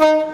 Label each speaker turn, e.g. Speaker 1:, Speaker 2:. Speaker 1: Oh.